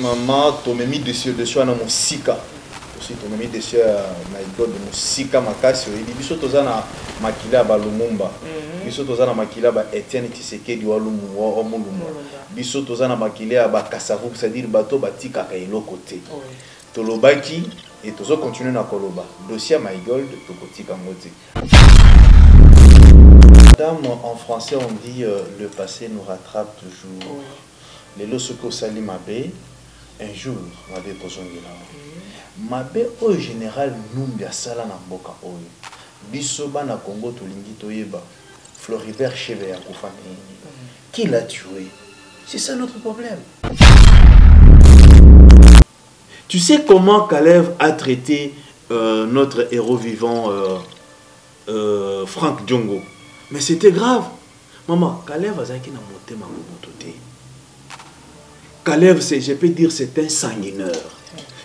mama tomemi desio desio wana mosika. Aussi tomemi desio ya my god mosika makasi. Oyebi biso toza na makila ya balumumba. Biso toza na makila ya ba etienne tisekedi wa Lumu- wa- wa mulumba. Mulumba. biso toza na makila ya bakasavu c'est-à-dire bato batikaka eloko te. Oui. tolobaki e tozokontinue na koloba. Dossier ya my gold tokotika yango te. Madame en français on dit euh, le passé nous rattrape toujours. Oui. lelo soki osali mabe un jour mabe ekozongela mabe oyo général numbi asala na mboka oyo biso bana congo tolingi toyeba floribert cheve akufa nini qui l'a tué? C'est ça notre problème. Tu sais comment Kalev a traité euh, notre héros vivant euh, euh, Franck Djongo mais c'était grave. Maman Kalev azalaki na motema mobutu te C'est, je peux dire, c'est un sanguineur.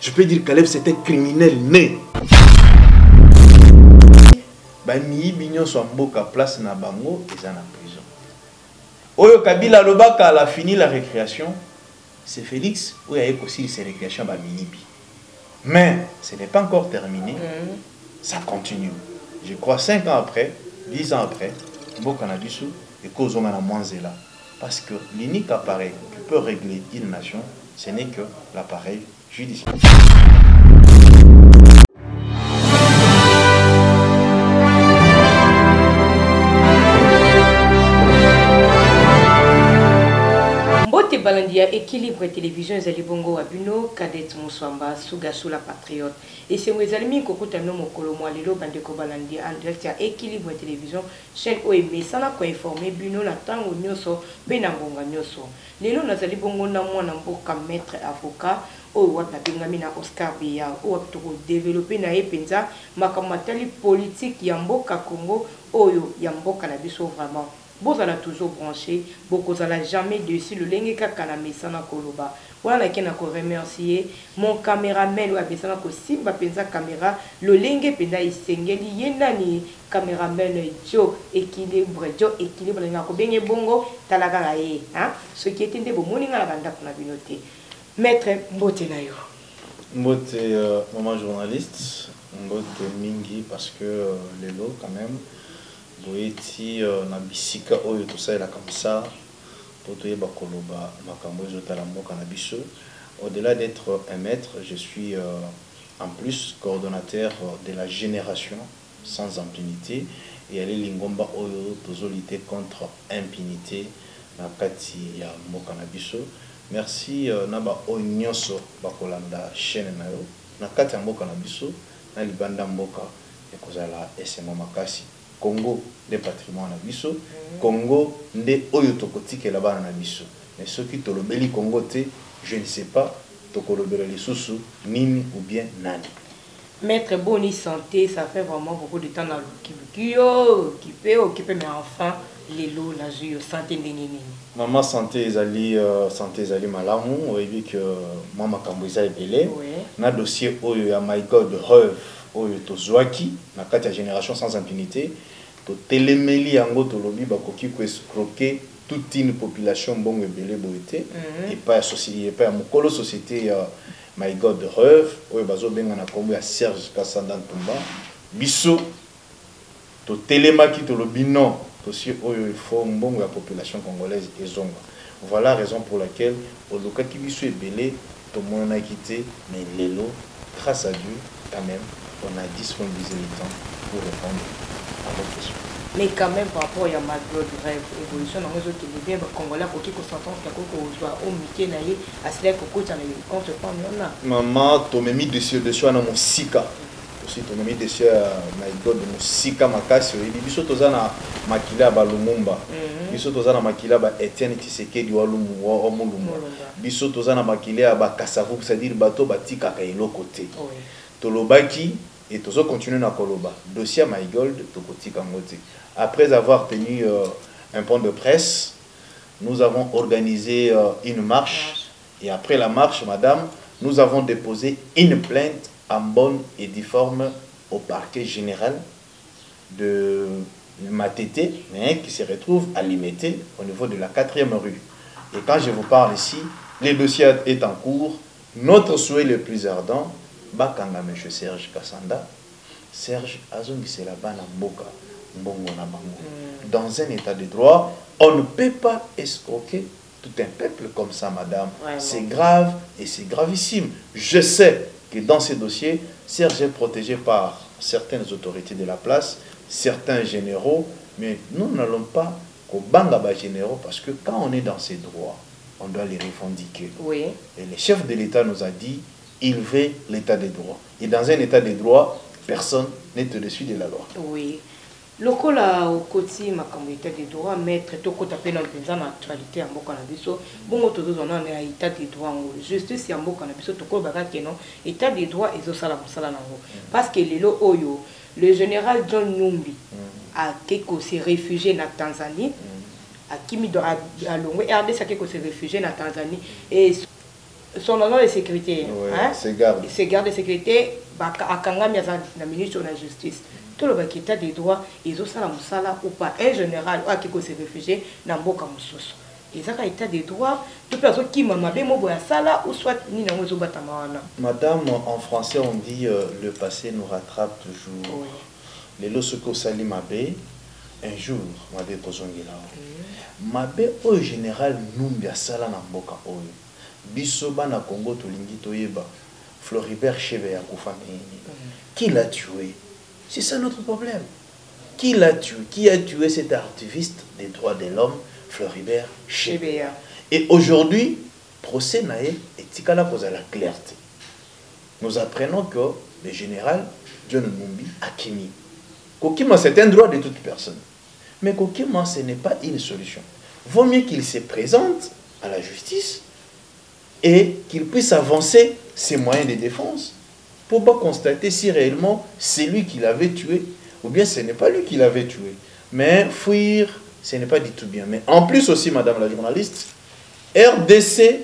Je peux dire Kalev, c'est un criminel né. bamiyibi nyonso ya mboka place na bango eza na prison oyo kabila alobaka ala fini la récréation c'est félix oyo aye kosilisa récréation ya bamiyibi mais ce n'est pas encore terminé Mhm. ça continue je crois 5 ans après 10 ans après mboka na biso ekozonga na mwa nzela parce que l'unique appareil peut régler une nation ce n'est que l'appareil judiciaire balandi ya équilibre télévision ezali bongo wa bino cadet moswamba sugasu la patriote. Esengo ezali mingi kokuta bino mokolo mwa lelo bandeko balandi en direct ya équilibre télévision chaîne oyo emesana koinforme bino na ntango nyonso mpe na ngonga nyonso lelo nazali bongo na mwana mboka maître avocat oyo wapi abengami na oscar beya oyo wapi tokodevelope na ye mpenza makambo atali politike ya mboka congo oyo ya mboka na biso vraiment bozala toujours branché. Bokozala jamais dessus. Lolenge kaka na mesana koloba wana nake na koremercie mon cameraman oyo amesana kosimba mpenza caméra. Lolenge mpenza esengeli ye nani. Cameraman jo équilibre jo équilibre alingaka kobenge bongo tala kaka ye hein? soki ete nde bomoni nga na bandako na bino te maître mbote na yo mbote euh, maman journaliste. Mbote mingi parce que euh, lelo quand même boyeti euh, na bisika oyo tosalelaka mosala mpo toyeba koloba makambo ezotala mboka na biso. Au-delà d'être un maître je suis euh, en plus coordonnateur de la génération sans impunité. Eyali lingomba oyo tozolite contre impunité na kati ya mboka na biso. Merci euh, na baoyo nyonso bakolanda chaîne na yo. Na kati ya mboka na biso na libanda mboka ekozala esengo makasi congo nde patrimoine na biso. Congo nde oyo tokotikela bana na biso. Mais soki tolobeli congo te je ne sais pas tokolobela lisusu nini ou bien nani. Maître boni santé ça fait vraiment beaucoup de temps lukiluki yo okipe okipe mais enfin lelo nazwi yo santé ndenge nini. Mama santé ezali uh, santé ezali malamu oyebi ke mwa makambo eza ebele Ouais. na dossier oyo ya my god reve oyo tozwaki na kati ya génération sans impunité totelemeli yango tolobi bakoki koescroke toute une population mbongo ebele boye te. Mhm. epai ya mokolo société ya my god reve oyo bazobenga na nkombo ya serge kasanda ntumba. Biso totelemaki tolobi non dossier oyo ifo mbongo ya population congolaise ezonga. Voilà raison pour laquelle olukaki biso ebele tomonanaki te mais lelo grâce à dieu quand même on a disponibilisé le temps pour répondre mais quand même par rapport ya magod rêve évolution nango ezokende bien bacongolais akoki kosentence akoki kozwa o mike na ye asilaki kokota na contre pame wana mama tomemi dossier wana mosika aussi tomemi dossier ya my god mosika makasi oyebi biso toza na makila ya balumumba biso toza na makila ya ba etienne tisekedi wa Lumu- wa wa mulumba. Mulumba. biso toza na makila ya bakasavu c'est-à-dire bato batikaka eloko te. Oui. tolobaki et tozokontinue na koloba dossier my gold tokotika yango te après avoir tenu euh, un point de presse nous avons organisé euh, une marche et après la marche madame nous avons déposé une plainte en bonne et due forme au parquet général de Matete, hein, qui se retrouve à Limité, au niveau de la quatrième rue. Et quand je vous parle ici, le dossier est en cours. Notre souhait le plus ardent, bakanga M. Serge Kassanda, Serge azongisela bana mboka mbongo na bango. Mm. Dans un état de droit, on ne peut pas escroquer tout un peuple comme ça, madame. C'est grave et c'est gravissime. Je sais que dans ces dossiers, Serge est protégé par certaines autorités de la place, certains généraux, mais nous n'allons pas qu'au Bangaba généraux parce que quand on est dans ces droits, on doit les revendiquer. Oui. Et le chef de l'État nous a dit, il veut l'état des droits. Et dans un état des droits, personne n'est au-dessus de la loi. Oui. lokola okoti makambo ya état de droit maître tokota mpe na mpenza na actualité ya mboka na biso. Bongo tozozwa nano ya état de droit yango. Justice ya mboka na biso tokolobaka keno état de droit ezosala mosala nango parce que lelo oyo le général john numbi ake kose réfugie na tanzanie akimi do- a- alongwe rdc ake kose réfugie na tanzanie son agent de sécurité hein? c'est garde. c'est garde de sécurité akangami aza na ministre na justice. Tolobaki état de droit ezosala mosala ou pas. Un général oyo akei kose réfugie na mboka mosusu ezaka état de droit to mpe azokima mabe mo boye asala ou soit nini yango ezobatama wana Madame, en français, on dit euh, le passé nous rattrape toujours. Oui. lelo soki osali mabe un jour mabe kozongela yo mabe oyo général numbi asala na mboka oyo biso bana congo tolingi toyeba floribert chebe akufa nini? Qui l'a tué? C'est ça notre problème qui l'a tué? Qui a tué cet activiste des droits de l'homme floribert chebe? Chebeya et aujourd'hui, procès nae etikala kozala clarté. Nous apprenons que le général John Mumbi a kimi. Kokima, c'est un droit de toute personne. Mais Kokima, ce n'est pas une solution. Vaut mieux qu'il se présente à la justice et qu'il puisse avancer ses moyens de défense pour pas constater si réellement c'est lui qui l'avait tué ou bien ce n'est pas lui qui l'avait tué. Mais fuir, ce n'est pas du tout bien. Mais en plus aussi, madame la journaliste, RDC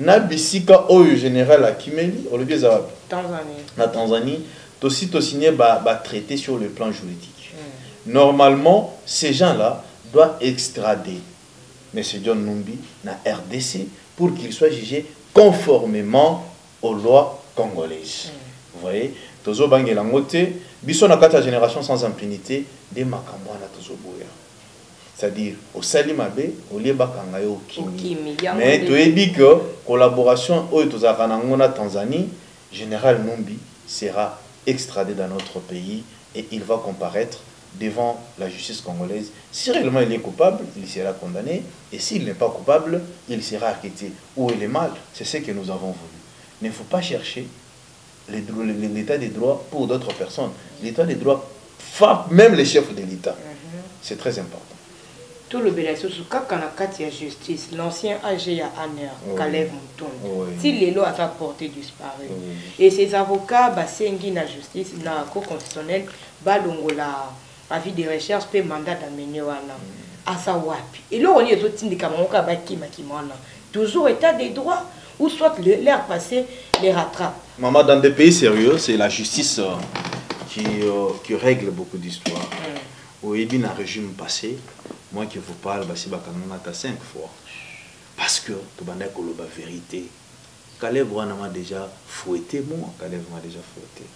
na bisika oyo général akimeli wapi tanzanie na Tanzanie tosi tosigné ba, ba traité sur le plan juridique normalement ces gens-là doivent extrader M. John Numbi na RDC pour qu'il soit jugé conformément aux lois congolaises. Vous voyez tozobangela yango te biso na kati ya génération sans impunité nde makambo wana tozoboya c'est-à-dire osali mabe olie bakanga yo okimi. Mais toyebi que collaboration oyo tozalaka nango na tanzanie général numbi sera extradé dans notre pays et il va comparaître devant la justice congolaise. Si réellement il est coupable il sera condamné. Et s'il n'est pas coupable il sera acquitté où est le mal c'est ce que nous avons voulu. Il ne faut pas chercher les les- l'état des droits pour d'autres personnes. L'état des droits frappe même les chefs de l'état. C'est très important. Tolobela lisusu kaka na kati ya justice l'ancien ag ya aner Oui. caleb mutondi Oui. ti lelo aza porté disparu. Et ses avocats basengi na justice na cour constitutionnelle balongola avis de recherche mpe mandat d'amene wana aza wapi eloko nini ezotindika bango kaka bakimakima wana toujours état des droits ou soit l'air passé les rattrape Maman, dans des pays sérieux, c'est la justice euh, qui, euh, qui règle beaucoup d'histoires. Au Ebi, dans le régime passé, moi qui vous parle, c'est Bakanonata cinq fois. Parce que, dire la vérité. Caleb m'a déjà fouetté, moi, Caleb m'a déjà fouetté.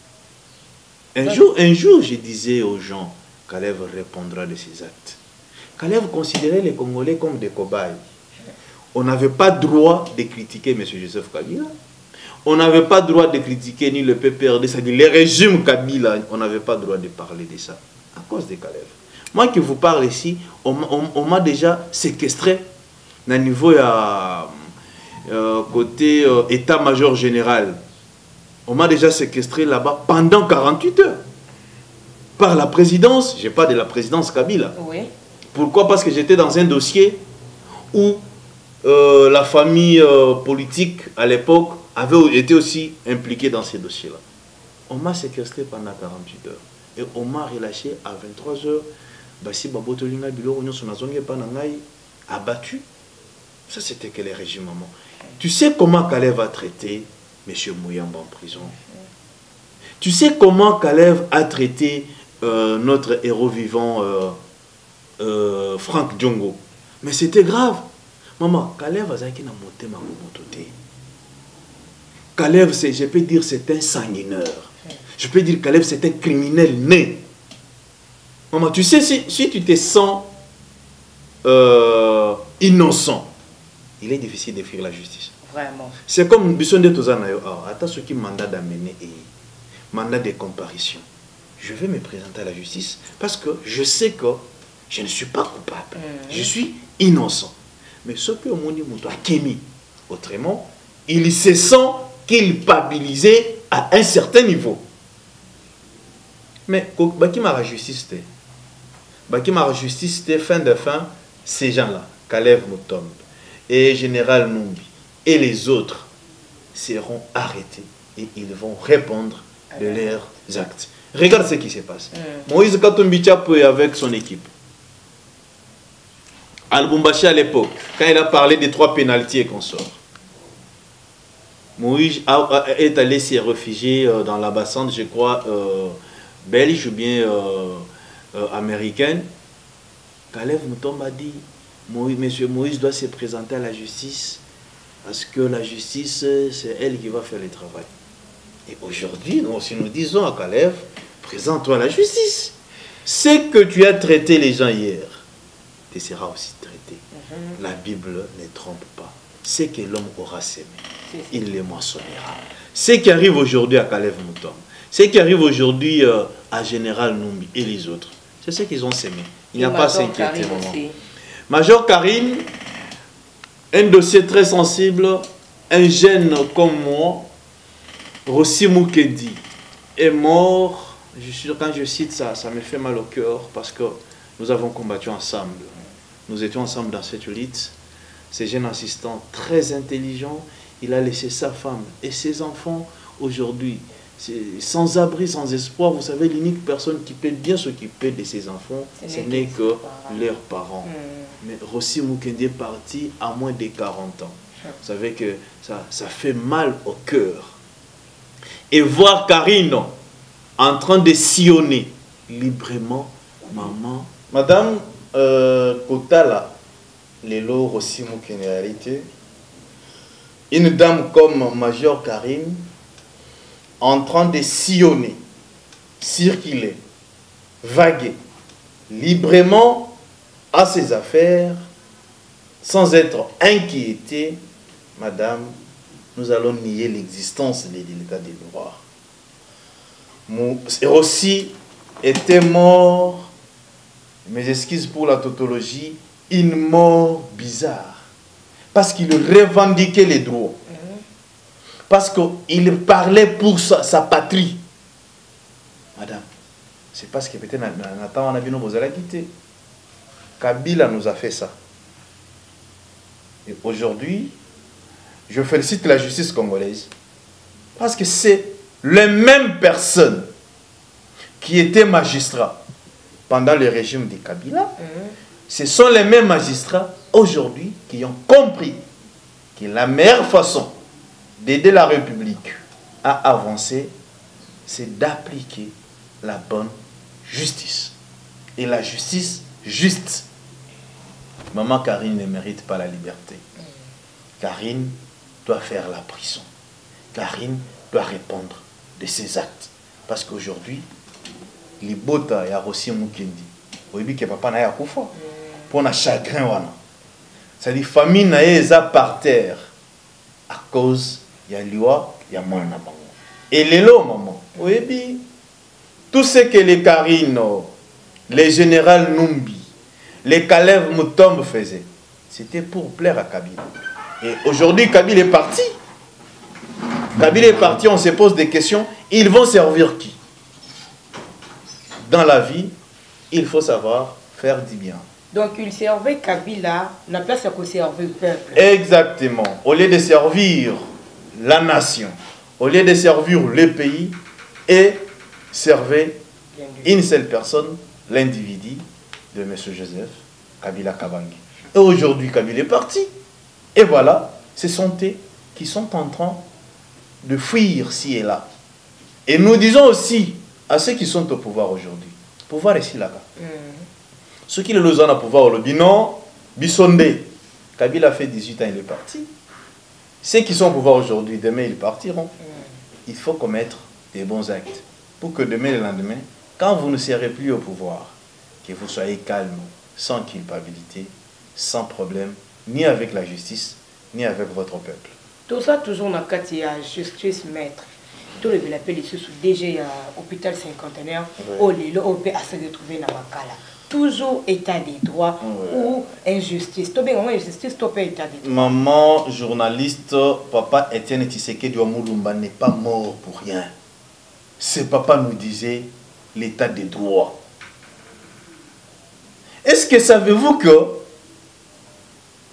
Un jour, un jour, je disais aux gens, Caleb répondra de ses actes. Caleb considérait les Congolais comme des cobayes. On n'avait pas droit de critiquer M. Joseph Kabila. On n'avait pas droit de critiquer ni le PPRD, c'est-à-dire les régimes Kabila. On n'avait pas droit de parler de ça à cause de Caleb. Moi qui vous parle ici, on, m'a- déjà séquestré au niveau à, euh, côté euh, état-major général. On m'a déjà séquestré là-bas pendant 48 heures. Par la présidence, je parle de la présidence Kabila. oui Pourquoi? Parce que j'étais dans un dossier où euh, la famille euh, politique à l'époque avait été aussi impliquée dans ces dossiers-là. On m'a séquestré pendant 48 heures. Et on m'a relâché à 23 heures. Basi babotolinga ngai abattu. Ça, c'était que les régimes, maman? Tu sais comment Caleb a traité M. Mouyamba en prison? Tu sais comment Caleb a traité euh, notre héros vivant euh, euh, Franck Djongo Mais c'était grave. maman Kalev azalaki na moto te Kalev c'est je peux dire c'est un sanguineur. Je peux dire Kalev c'est un criminel né. Maman tu sais si, si tu te sens euh, innocent il est difficile de fuir la justice. Vraiment. c'est comme biso nde toza na yo awa ata soki mandat d'amener et mandat de comparution je vais me présenter à la justice parce que je sais que je ne suis pas coupable. Mhm. je suis innocent. Mais soki omoni moto akemi autrement il se sent culpabilisé à un certain niveau. Mais ko- bakimaka justice te. Bakimaka justice fin de fin ces gens là Kalev Mutombe et Général Numbi et les autres seront arrêtés et ils vont répondre de leurs actes. Regarde ce qui se passe. Mm. Moïse Katumbi est avec son équipe. Al-Bumbashi à l'époque, quand il a parlé des trois pénalités et consorts, Moïse a- a- est allé s'y réfugier euh, dans l'ambassade, je crois, euh, belge ou bien euh, euh, américaine. Kalev Mutomba dit Moïse, Monsieur Moïse doit se présenter à la justice parce que la justice, c'est elle qui va faire le travail. Et aujourd'hui, nous, si nous disons à Kalev, présente-toi à la justice. Ce que tu as traité les gens hier, tu seras aussi traité. Mhm. La Bible ne trompe pas. Ce que l'homme aura ça. il les moissonnera. Ce qui arrive aujourd'hui à Kalev Mouton, ce qui arrive aujourd'hui euh, à Général Numbi et les autres, c'est ce qu'ils ont semé. Il n'y a pas à s'inquiéter, aussi. Major Karine, un dossier très sensible, un jeune comme moi, Rossi Mukendi, est mort. Je suis, quand je cite ça, ça me fait mal au cœur parce que nous avons combattu ensemble. Nous étions ensemble dans cette lutte. Ce jeune assistant très intelligent, il a laissé sa femme et ses enfants aujourd'hui. Sans abri, sans espoir, vous savez, l'unique personne qui peut bien s'occuper de ses enfants, Ce n'est que parents. leurs parents. Mm. Mais Rossi Mukendi est parti à moins de 40 ans. Hum. Vous savez que ça, ça fait mal au cœur. Et voir Karine en train de sillonner librement, maman, Madame euh, Kotala, Lelo Rossi Mukene, en réalité, une dame comme Major Karim, en train de sillonner, circuler, vaguer librement à ses affaires, sans être inquiété, Madame, nous allons nier l'existence de l'état des droits. Rossi était mort mes excuses pour la tautologie, une mort bizarre. Parce qu'il revendiquait les droits. Mhm. Parce qu'il parlait pour sa, sa patrie. Madame, c'est parce que peut-être Nathan on a vu nos quitté. Kabila nous a fait ça. Et aujourd'hui, je félicite la justice congolaise. Parce que c'est les mêmes personnes qui étaient magistrats pendant le régime de Kabila. Mhm. Ce sont les mêmes magistrats aujourd'hui qui ont compris que la meilleure façon d'aider la République à avancer, c'est d'appliquer la bonne justice. Et la justice juste. Maman Karine ne mérite pas la liberté. Karine doit faire la prison. Karine doit répondre de ses actes. Parce qu'aujourd'hui, libota ya Rossi Mukendi, oyebi ke papa na ye akufa mpona chagrin wana c'est-à-dire famille na ye eza par terre à cause ya liwa ya mwana na bango et lelo maman. Oyebi tout ce que les Karino les général Numbi les Kalev Mutombe faisaient c'était pour plaire à Kabila et aujourd'hui Kabila est parti Kabila est parti on se pose des questions ils vont servir qui? Dans la vie, il faut savoir faire du bien. Donc, il servait Kabila, la place à conserver le peuple. Exactement. Au lieu de servir la nation, au lieu de servir le pays, et vu. une seule personne, l'individu de M. Joseph Kabila Kabangi. Et aujourd'hui, Kabila est parti. Et voilà, ce sont eux qui sont en train de fuir ci et là. Et nous disons aussi à ceux qui sont au pouvoir aujourd'hui, pouvoir ici là-bas. Mhm. soki lelo oza na pouvoir olobi non biso nde Kabila a fait 18 ans, il est parti. Ceux qui sont au pouvoir aujourd'hui, demain, ils partiront. Il faut commettre des bons actes pour que demain et le lendemain, quand vous ne serez plus au pouvoir, que vous soyez calme, sans culpabilité, sans problème, ni avec la justice, ni avec votre peuple. Tout ça, toujours dans le cadre de la justice maître. Tout le monde appelle ici sous DG à l'hôpital cinquantenaire, où les on peut se retrouver dans Makala. Toujours état des droits Ouais. ou injustice. Tout bien, injustice, tout peut état des droits. Maman, journaliste, papa Étienne Tshisekedi Wamulumba n'est pas mort pour rien. Ce papa nous disait l'état des droits. Est-ce que savez-vous que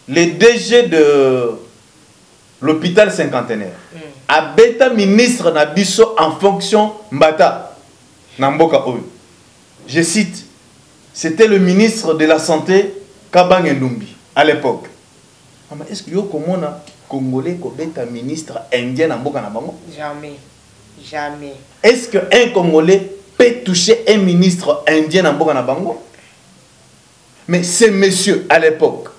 les DG de l'hôpital cinquantenaire a bêta ministre Nabiso en fonction Mbata Namboka Oyo Je cite, c'était le ministre de la Santé Kabang Ndumbi à l'époque. Mama, est-ce que yo komona Congolais kobeta ministre indien na mboka na bango? Jamais. Jamais. Est-ce qu'un Congolais peut toucher un ministre indien na mboka na bango? Mais ces messieurs, à l'époque,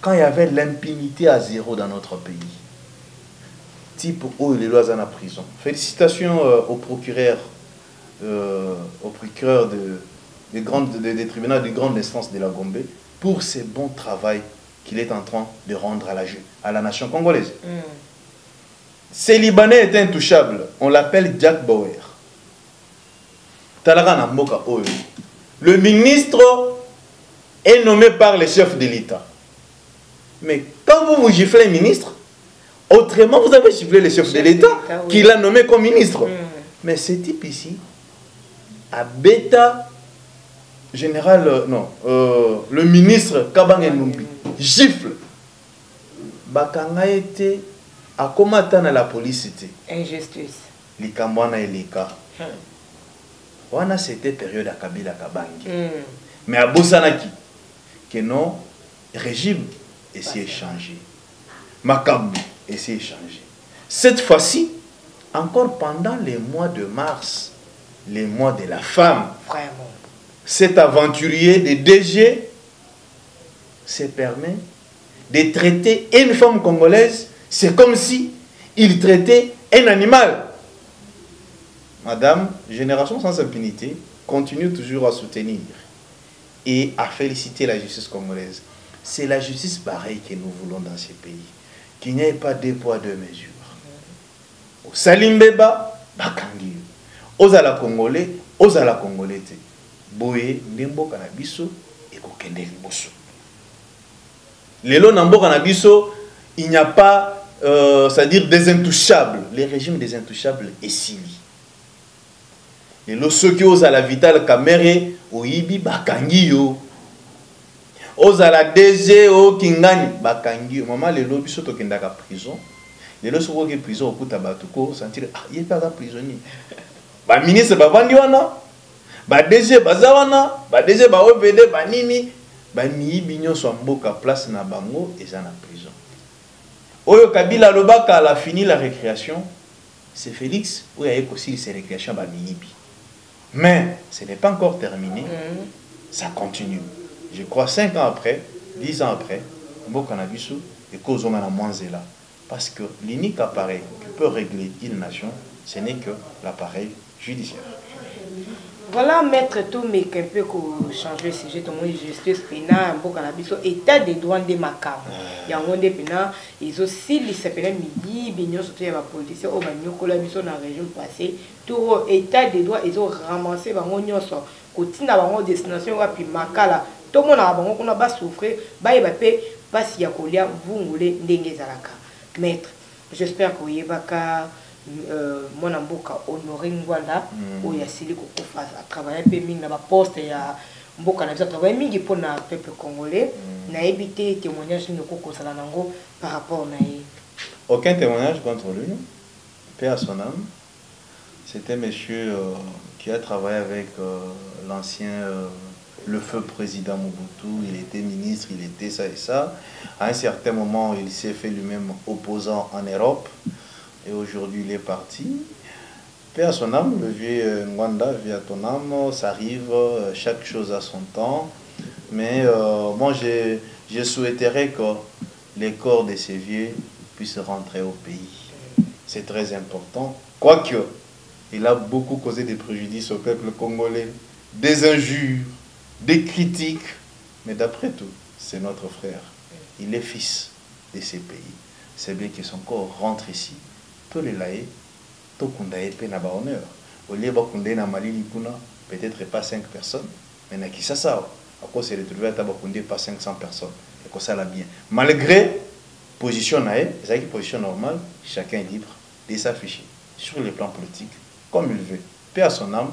quand il y avait l'impunité à zéro dans notre pays, type les lois en la prison. Félicitations euh, au procureur, euh, au procureur de, des, tribunaux de grande instance de la Gombe pour ce bon travail qu'il est en train de rendre à la, à la nation congolaise. Mm. Ce Libanais est intouchable. On l'appelle Jack Bauer. Na oyo. Le ministre est nommé par le chef de l'État. Mais quand vous vous giflez ministre, autrement vous avez giflé le chef de l'État qui l'a nommé comme ministre. Mm. Mais ce type ici, à bêta général, euh, non, euh, le ministre Kabang Numbi, gifle. Bakanga était à dans la police. Injustice. likambo wana eleka Mm. wana c'était période ya kabila kabangi Mm. mais abosanaki que non régime esi échangé makambo esi échangé cette fois-ci encore pendant les mois de mars les mois de la femme Vraiment. cet aventurier de DG se permet de traiter une femme congolaise, c'est comme si il traitait un animal. Madame, Génération sans impunité continue toujours à soutenir et à féliciter la justice congolaise. C'est la justice pareille que nous voulons dans ces pays. Qu'il n'y ait pas deux poids, deux mesures. Salimbeba, bakangi. Ozala congolais, ozala congolais te. Boye, ndemboka na biso, ekokende liboso. Lelo na mboka na biso, il n'y a pas, euh, c'est-à-dire des intouchables. Le régime des intouchables est sili. Lelo soki ozala vital kamere, oyibi bakangi yo. Ozala dg okingani. Bakangi yo mama lelo biso tokendaka prison. Lelo soki oke prison okuta bato ko sentire ah, ye mpe aza prisonnier baministre bavandi wana badg baza wana badg baopd banini bamiyibi nyonso ya mboka place na bango eza na prison. Oyo kabila alobaka ala fini la récréation c'est félix oyo aye kosilisa récréation bamiyibi mais ce n'est pas encore terminé. Mm. ça continue. je crois cinq ans après dix ans après mboka na biso ekozonga na mwa nzela parce que l'unique appareil qui peut régler une nation ce n'est que l'appareil judiciaire. Voilà maître tomeka mpe kochange sujet tomoni justice mpena ya mboka na biso état de droit nde makabo euh. yango nde mpena ezosilisa mpena miyibi nyonso to ya bapoliticien oyo banyokola biso na régime passé to oyo état de droit ezoramanse bango nyonso kotinda bango destination oyo api makala tout le monde a bango kuna ba souffrir, ba yeba pe basi ya kolia vungule ndenge ezalaka. Maître, j'espère que oyebaka euh, mwana mboka honoré ngwanda Mm. oyo asili kokufa atravaille mpe mingi na baposte ya mboka na biso atravaille mingi mpona peuple congolais nayebi te témoignage nini okokozala nango par rapport na ye Aucun témoignage contre lui, paix à son âme. C'était monsieur euh, qui a travaillé avec euh, l'ancien, euh, le feu président Mobutu. Il était ministre, il était ça et ça. À un certain moment, il s'est fait lui-même opposant en Europe. Et aujourd'hui, il est parti. Paix à son âme, le vieux euh, Ngwanda, vie à ton âme, ça arrive, euh, chaque chose a son temps. Mais euh, moi, je, je souhaiterais que les corps de ces vieux puissent rentrer au pays. C'est très important. Quoique, il a beaucoup causé des préjudices au peuple congolais, des injures, des critiques. Mais d'après tout, c'est notre frère. Il est fils de ces pays. C'est bien que son corps rentre ici. Tout les na ba honneur. Au lieu de na Mali peut-être pas 5 personnes, mais na Kisasa, à cause se retrouver à pas 500 personnes. Et que ça l'a bien. Malgré position naïe, c'est position normale, chacun est libre de s'afficher sur le plan politique comme il veut. Paix à son âme,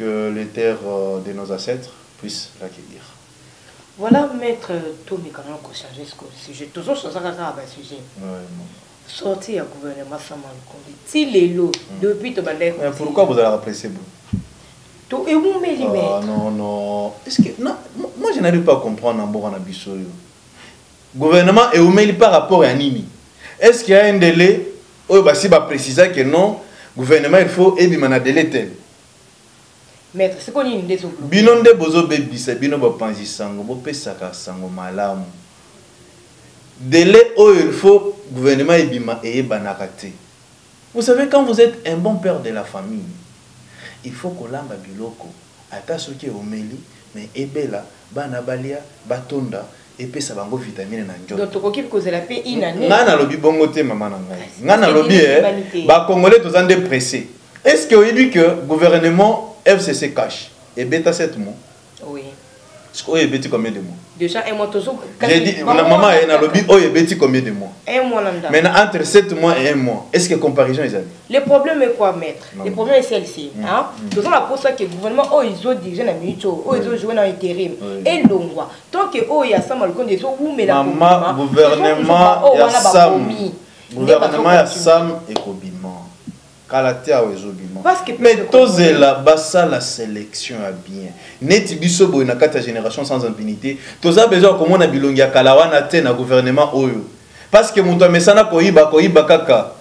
que les terres euh, de nos ancêtres puissent l'accueillir. Voilà, maître Tommy, quand même, qu'on change ce sujet. Toujours sur un sujet. Sorti à gouvernement Samal Kondi. Si les lots, depuis tu Mais pourquoi vous allez apprécier vous Et vous, mais Ah non, non. Est-ce que. Non, moi, je n'arrive pas à comprendre en Boran Abissoyo. Gouvernement, et vous par rapport à Nini. Est-ce qu'il y a un délai? Oh, bah, si, bah, préciser que non, gouvernement, il faut, et bien, délai tel. Maître sikoyo nini nde bino nde bozobebisa bino bapanzi sango bopesaka sango malamu. Délai oyo il faut gouvernement ebima eyebanaka te. Vous savez quand vous êtes un bon père de la famille il faut kolamba biloko. Ata soki eomeli mais ebela bana balia batonda epesa bango vitamine na nzotongai nalobi bongo te mama na ngai. Ngai nalobi eh, bacongolais toza nde pressé est ce que oyebi que gouvernement FCC cash et bêta 7 mois. Oui. Oyo ebeti combien de mois Déjà un mois toujours. J'ai dit na maman est na lobby oyo ebeti combien de mois Un mois lambda. Maintenant entre 7 mois et 1 mois, est-ce que comparaison Le problème est quoi maître? Le problème est celle-ci, mm. hein? Nous mm. la pour ça que le gouvernement oh ils ont dirigé na minute oh ils ont joué dans intérim. Tant que oh il y a ça mal compte des oh mais la Maman gouvernement ya Sam. Gouvernement ya Sam. Kala te awa ezobima mais tozela basala sélection ya bien. Neti biso boye na kati ya génération sans impunité toza besoin komona bilongi ya kala wana te na gouvernement oyo. Parce que moto amesana koyiba koyiba kaka.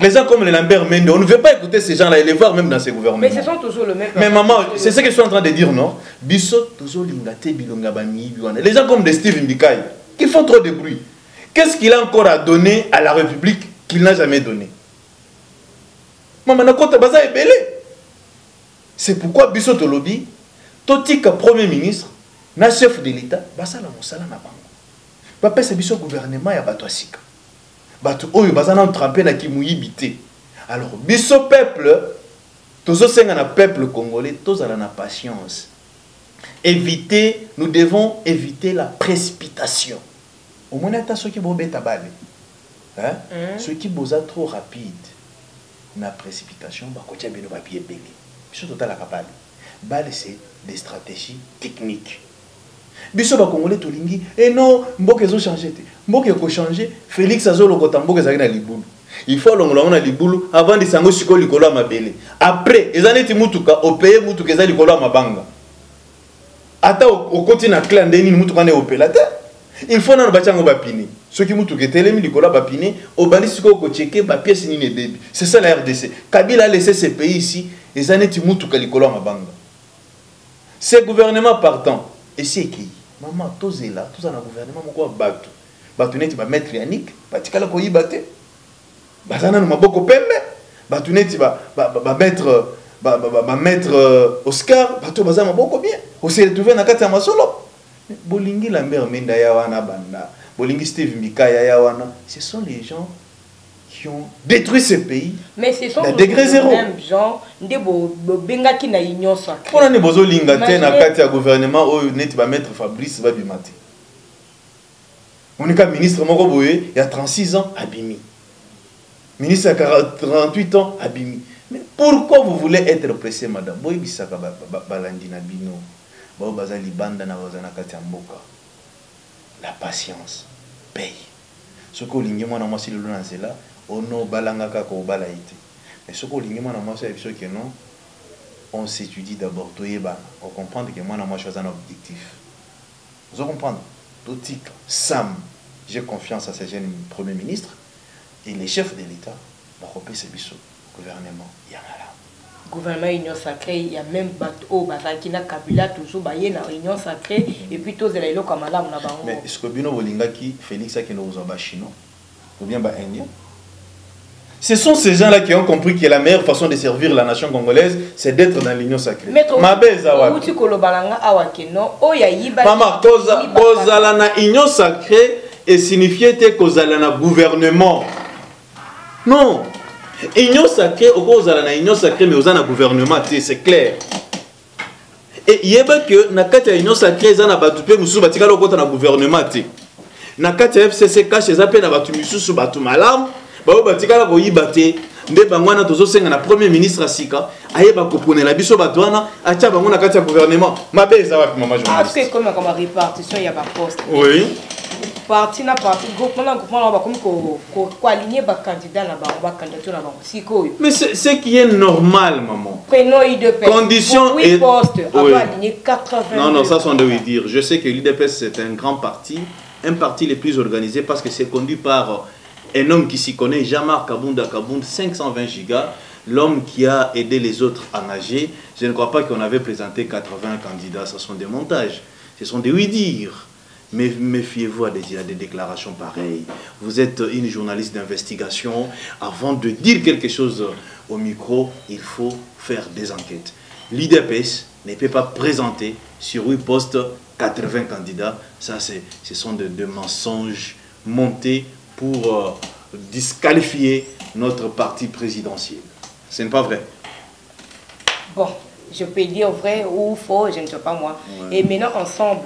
Les gens comme les Lambert Mende, on ne veut pas écouter ces gens-là et les voir même dans ces gouvernements. Mais ce sont toujours le même. Mais maman, c'est ce que je suis en train de dire, non? Bissot, toujours Les gens comme des Steve Mbikai, qui font trop de bruit. Qu'est-ce qu'il a encore à donner à la République qu'il n'a jamais donné? Mama nakota baza ebele. C'est pourquoi biso tolobi totika premier ministre na chef de l'état basala mosala na bango. Bapesa biso gouvernement ya bato ya sika. Bato oyo baza na trempe na kimuyibi te. Alors biso peuple tozosenga na peuple congolais tozala na patience. Éviter nous devons éviter la précipitation. Omoni ata soki bobeta bale hein? mm. soki boza trop rapide na précipitation bakotia bino bapie ebele biso totalaka c'est des stratégies techniques. Biso bakongole tolingi eno mboka ezochange te mboka ekochange félix azolokota mboka ezalaki na libulu il faut alongola yango na libulu avandisa yango sikoyo likolo ya mabele après eza neti mutuka opeye mutuka eza likolo ya ata okoti na clan nde mutuka te il faut nano batia yango bapine soki mutuka etelemi likolo ya bapine obandi sikoyo kocheke bapiese nini ebebi c'est ça la rdc kabila a laissé ce pays ici eza neti mutuka likolo ya mabanga. Ce gouvernement partant esi ekei mama tozela toza na gouvernement moko ya bato. Bato neti bamaître yanik batikala koyiba te. Baza nano maboko pembe. Bato neti bamaître bamaître oscar bato baza maboko bien. Ose retrouve na kati ya masolo bolingi lambert menda ya wana banda. Bolingi steve mbikaya ya wana. Ce sont les gens qui ont détruit ce pays. Mais ce sont degré zéro. nde bobengaki na union sacré mpona nini bozolinga te na kati ya gouvernement oyo neti bamaître fabrice babima te? Monika ministre moko boye ya 36 ans abimi. Ministre ya 38 ans abimi. Mais pourquoi vous voulez être pressé madame? Boyebisaka balandi na bino bao baza libanda na baza kati ya mboka. La patience paye. Soki olingi mwana mwasi lelo na nzela ono obalanga kaka obala ye te. Mais soki olingi mwana mwasi ya biso ke non on s'étudie d'abord toyebana. Ocomprendre ke mwana mwasi aza na objectif. Ozo comprendre totika sam. J'ai confiance à ce jeune premier ministre et les chefs de l'état bakopesa biso gouvernement ya gouvernement union sacrée il y a même bato oyo bazalaki na kabila toujours baye na union sacrée et puis tozela eloko ya malamu na bango mais est-ce que bino bolingaki félix akende kozwa bachinois ou bien baindien Ce sont ces gens-là qui ont compris que la meilleure façon de servir la nation congolaise, c'est d'être dans l'union sacrée. Mabe ezawaki. kolobala nga awa keno oyo ayiba. Mama koza kozala na union sacrée et signifiait te kozala na gouvernement. Non. Union sacrée okozala na union sacrée mais ozala na gouvernement c'est clair. Et yeba que na kati ya union sacrée eza na bato pe mususu batikala okota na gouvernement te. Na kati ya FCC cash eza pe na bato misusu bato malamu baoyo batikala koyiba te. Nde bango wana tozosenga na premier ministre ya sika ayeba koponela biso bato wana atya bango na kati ya gouvernement. Mabe eza wapi mama journaliste? ya baposte oui parti na parti groupement na groupement bakomi koaligné bacandidat na bango bacandidature na bango. Sikoyo mais ce qui est normal maman. Prénom idps condition et poste oui. aligné 80 non non ça sont de oui dire. Je sais que l'idps c'est un grand parti un parti le plus organisé parce que c'est conduit par un homme qui s'y connaît, Jean-Marc Kabunda Kabound, 520 gigas, l'homme qui a aidé les autres à nager. Je ne crois pas qu'on avait présenté 80 candidats, ce sont des montages, ce sont des oui-dire. Mais méfiez-vous à des, à des déclarations pareilles. Vous êtes une journaliste d'investigation. Avant de dire quelque chose au micro, il faut faire des enquêtes. L'IDPS ne peut pas présenter sur 8 postes 80 candidats. Ça, ce sont de, de mensonges montés pour euh, disqualifier notre parti présidentiel. Ce n'est pas vrai. Bon, je peux dire vrai ou faux, je ne sais pas moi. Ouais. Et maintenant, ensemble,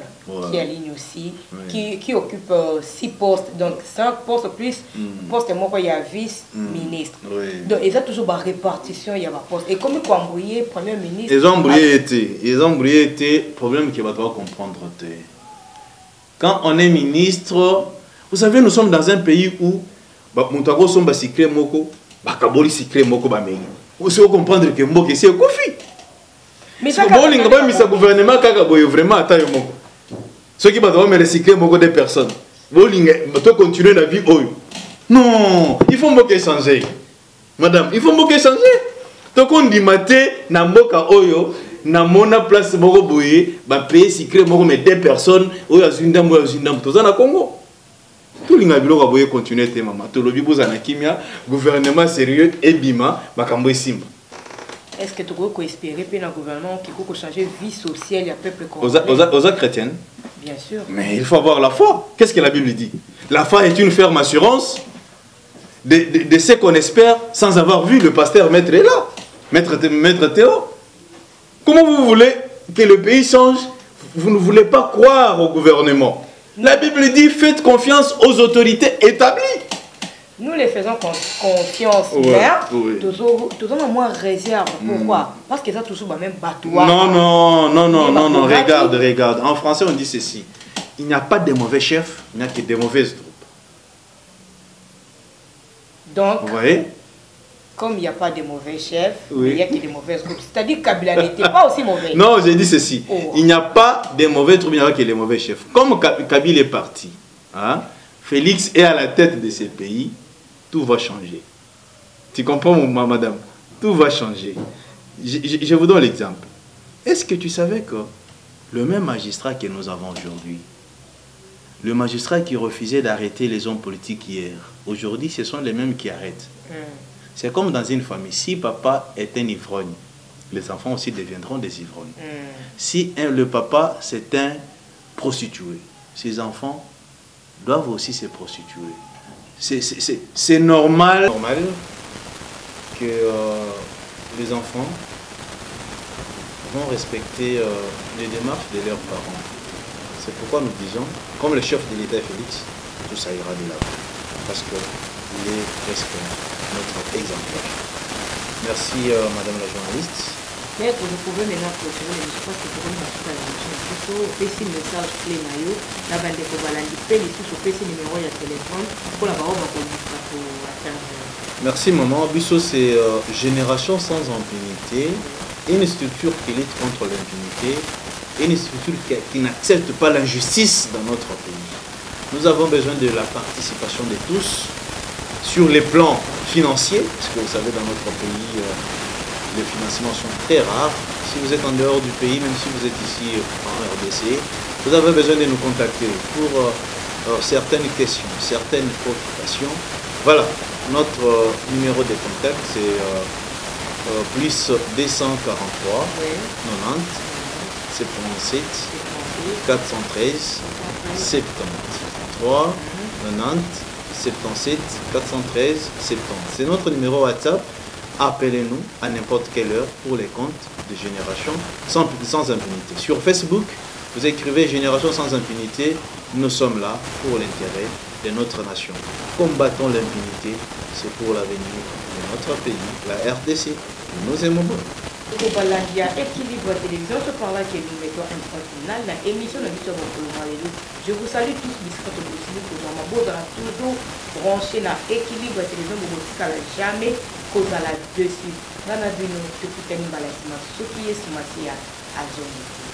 qui aligne aussi, ouais. qui, qui, occupe euh, six postes, donc cinq postes plus mm. poste moi il y a vice-ministre. Mm. Donc, ils ont toujours la répartition, il y a ma poste. Et comme embrouillé, premier ministre. Ils ont embrouillé été. Ils ont embrouillé été, problème qui va pas comprendre. Quand on est ministre, vous savez, nous sommes dans un pays où Moutago somba cyclé moko, bakaboli cyclé moko bamengi. Vous savez comprendre que mboke c'est kofi. Mais ça bowling ba misa gouvernement kaka boye vraiment yo moko. soki bato bamerecycle moko de personne bolinga tocontinue na vie oyo. Non il faut mboka échanger. Madame il faut mboka échanger. Tokondima te na mboka oyo namona place moko boye bapaye secret moko me de personne oyo azwi ndambo oyo azwi ndambo. Toza na congo. Tolinga biloko boye continue te mama. Tolobi bozala na kimia. Gouvernement sérieux ebima makambo esimba. Est-ce que tokoki koespérer mpe na gouvernement okikoki kochanger vie sociale ya peuple oza chrétienne bien sûr. Mais il faut avoir la foi. Qu'est-ce que la bible dit? La foi est une ferme assurance de, de, de ce qu'on espère sans avoir vu le pasteur maître est là maître, maître Théo. Comment vous voulez que le pays change? Vous ne voulez pas croire au gouvernement. La Bible dit faites confiance aux autorités établies. Nous les faisons confiance, ouais, mais oui. toujours, toujours moins réserve. Pourquoi? Mm. Parce qu'ils ont toujours même bateau. Non, non, non, non, non, non, regarde, regarde. En français, on dit ceci. Il n'y a pas de mauvais chefs, il n'y a que de mauvaises troupes. Donc, Vous voyez? comme il n'y a pas de mauvais chefs, oui. il n'y a que de mauvaises troupes. C'est-à-dire que Kabila n'était pas aussi mauvais. Non, j'ai dit ceci. Oh. Il n'y a pas de mauvais troupes, il n'y a que les mauvais chefs. Comme Kabila est parti, hein, Félix est à la tête de ce pays, tout va changer. Tu comprends, madame? Tout va changer. Je, je, je vous donne l'exemple. Est-ce que tu savais que le même magistrat que nous avons aujourd'hui, le magistrat qui refusait d'arrêter les hommes politiques hier, aujourd'hui, ce sont les mêmes qui arrêtent. Mm. C'est comme dans une famille. Si papa est un ivrogne, les enfants aussi deviendront des ivrognes. Mm. Si un, le papa, c'est un prostitué, ses enfants doivent aussi se prostituer. C'est normal, que euh, les enfants vont respecter euh, les démarches de leurs parents. C'est pourquoi nous disons, comme le chef de l'État Félix, tout ça ira de là. Parce qu'il est presque notre exemplaire. Merci euh, Madame la journaliste. Maître, vous pouvez maintenant clôturer je pense que pour une masuka ya biso opesi message clé na yo na bandeko balandi mpe lisusu opesi numéro ya téléphone mpona bao bakolisa koatteindre Merci maman. Bisso c'est euh, Génération sans impunité, une structure qui lutte contre l'impunité, une structure qui, qui n'accepte pas l'injustice dans notre pays. Nous avons besoin de la participation de tous sur les plans financiers, parce que vous savez, dans notre pays, euh, les financements sont très rares. Si vous êtes en dehors du pays, même si vous êtes ici en RDC, vous avez besoin de nous contacter pour euh, euh, certaines questions, certaines préoccupations. Voilà, notre euh, numéro de contact, c'est euh, plus 243 Oui. 90 77 413 70 3 90 77 413 70. C'est notre numéro WhatsApp. Appelez-nous à n'importe quelle heure pour les comptes de Génération sans, sans impunité. Sur Facebook, vous écrivez Génération sans impunité. Nous sommes là pour l'intérêt de notre nation. Combattons l'impunité, c'est pour l'avenir de notre pays, la RDC. Nous aimons beaucoup. Kobalandia équilibre télévision mettons un point final na émission na biso ya mokolo malelo je vous salue tous bisika tokosili kozwama bozala toujours branché na équilibre télévision bokotikala jamais kozala dessus. Nga na bino tokutani mbala nsima soki ye nsima se ya azongi